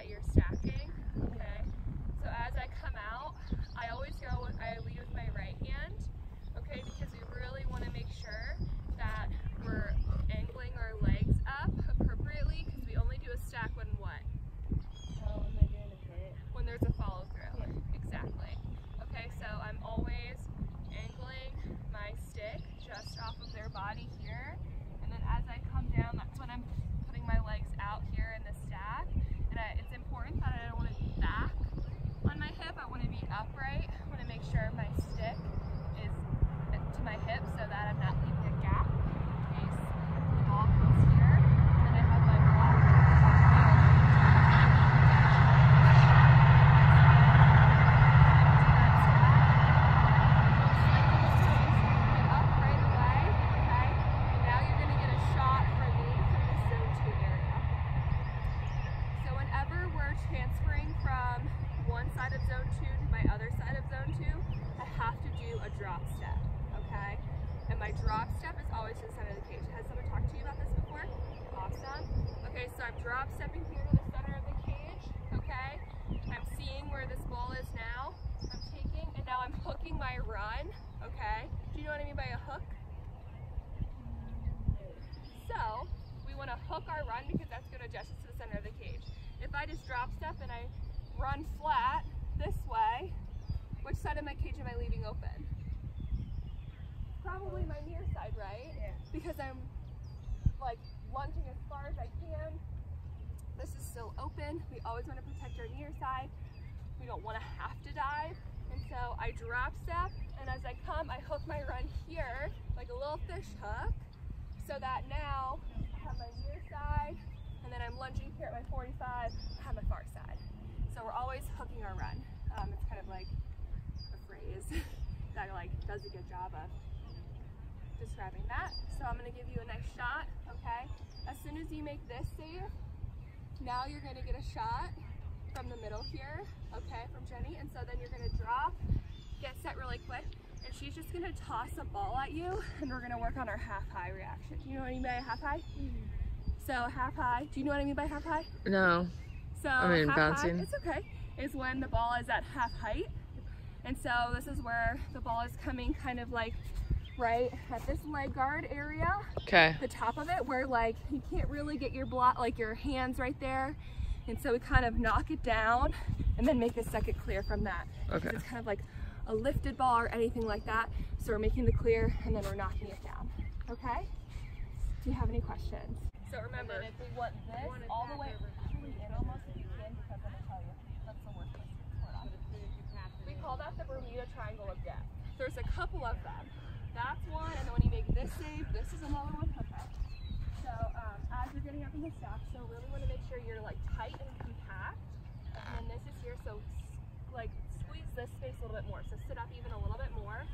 that you're stacking, okay? So as I come out, I always go, with, I lead with my right hand, okay? Because we really want to make sure that we're angling our legs up appropriately because we only do a stack when what? Oh, am I doing a hit? When there's a follow through. Exactly. Okay, so I'm always angling my stick just off of their body here. And then as I come down, that's when I'm putting my legs out here in the stack. And I, it's important that I don't want to be back on my hip. I want to be upright. I want to make sure my stick is to my hip so that I'm not leaving a gap in case the ball comes here. And then I have my block up here. Transferring from one side of zone two to my other side of zone two, I have to do a drop step, okay? And my drop step is always to the center of the cage. Has someone talked to you about this before? Awesome. Okay, so I'm drop stepping here to the center of the cage, okay? I'm seeing where this ball is now. I'm taking, and now I'm hooking my run, okay? Do you know what I mean by a hook? So, we want to hook our run because that's going to adjust us to the center of the cage. I just drop step and I run flat this way, which side of my cage am I leaving open? Probably my near side, right? Yeah. Because I'm like lunging as far as I can. This is still open. We always want to protect our near side. We don't want to have to dive. And so I drop step, and as I come, I hook my run here, like a little fish hook, so that now I have my near side, and then I'm lunging here at my 45, I have my far side. So we're always hooking our run. Um, it's kind of like a phrase that like does a good job of describing that. So I'm gonna give you a nice shot, okay? As soon as you make this save, now you're gonna get a shot from the middle here, okay, from Jenny. And so then you're gonna drop, get set really quick, and she's just gonna toss a ball at you, and we're gonna work on our half high reaction. You know what I mean by half high? So half high, do you know what I mean by half high? No. So I mean, half bouncing. High, it's okay. Is when the ball is at half height, and so this is where the ball is coming kind of like right at this leg guard area, Okay. the top of it, where like you can't really get your block, like your hands right there, and so we kind of knock it down and then make a second clear from that. Okay. It's kind of like a lifted ball or anything like that. So we're making the clear and then we're knocking it down. Okay? Do you have any questions? So remember, if we want this all the way over actually in almost if you can, because I'm gonna tell you, that's the worst place to. We call that the Bermuda Triangle of Death. There's a couple of them. That's one, and then when you make this save, this is another one. Okay. So um, as you're getting up in the stack, so really want to make sure you're like tight and compact. And then this is here, so like squeeze this space a little bit more. So sit up even a little bit more.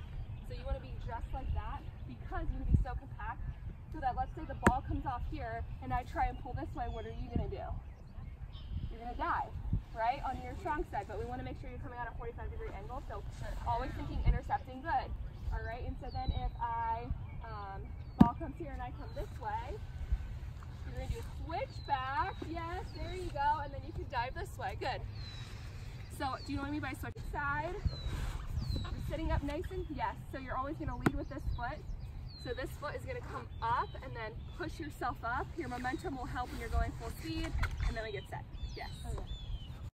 So you want to be just like that because you want to be so compact. So that let's say the ball comes off here, and I try and pull this way. What are you gonna do? You're gonna dive, right, on your strong side. But we want to make sure you're coming out at a 45 degree angle. So always thinking intercepting good. All right, and so then if I um, ball comes here and I come this way, you're gonna do a switch back. Yes, there you go, and then you can dive this way. Good. So do you know what I mean by switch side? You're sitting up nice and yes. So you're always gonna lead with this foot. So this foot is gonna come up and then push yourself up. Your momentum will help when you're going full speed, and then we get set. Yes. Okay.